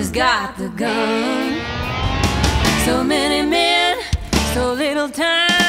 has got the gun. So many men, so little time.